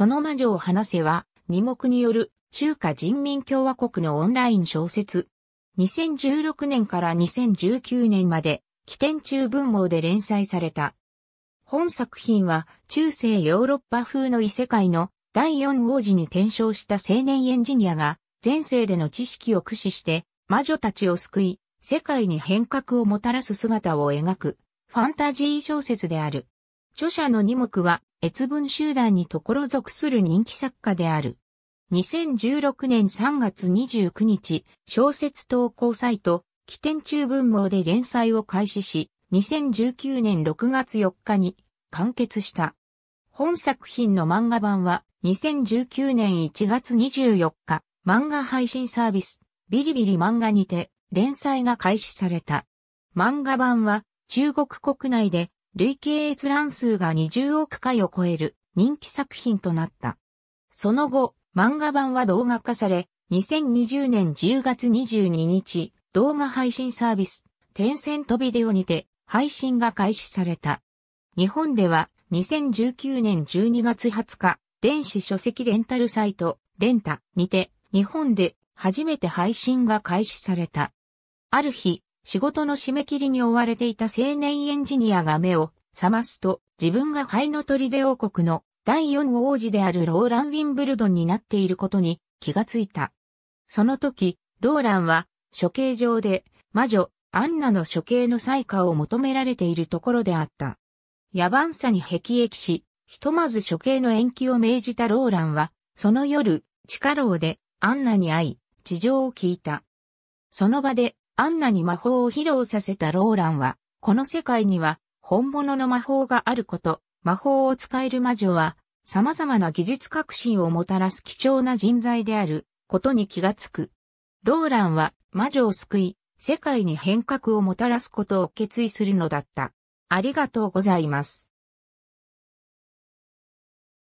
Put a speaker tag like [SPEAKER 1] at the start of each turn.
[SPEAKER 1] その魔女を話せは、二目による中華人民共和国のオンライン小説。2016年から2019年まで、起点中文網で連載された。本作品は中世ヨーロッパ風の異世界の第四王子に転生した青年エンジニアが前世での知識を駆使して魔女たちを救い、世界に変革をもたらす姿を描くファンタジー小説である。著者の二目は越文集団にところ属する人気作家である。2016年3月29日、小説投稿サイト、起点中文網で連載を開始し、2019年6月4日に完結した。本作品の漫画版は2019年1月24日、漫画配信サービス、ビリビリ漫画にて連載が開始された。漫画版は中国国内で累計閲覧数が20億回を超える人気作品となった。その後、漫画版は動画化され、2020年10月22日、動画配信サービス、テンセントビデオにて配信が開始された。日本では2019年12月20日、電子書籍レンタルサイト、レンタにて日本で初めて配信が開始された。ある日、仕事の締め切りに追われていた青年エンジニアが目を覚ますと、自分が灰の砦王国の第四王子であるローラン・ウィンブルドンになっていることに気がついた。その時、ローランは処刑場で魔女アンナの処刑の採火を求められているところであった。野蛮さに辟易し、ひとまず処刑の延期を命じたローランは、その夜、地下牢でアンナに会い、事情を聞いた。その場でアンナに魔法を披露させたローランは、この世界には本物の魔法があること、魔法を使える魔女は様々な技術革新をもたらす貴重な人材であることに気がつく。ローランは魔女を救い、世界に変革をもたらすことを決意するのだった。ありがとうございます。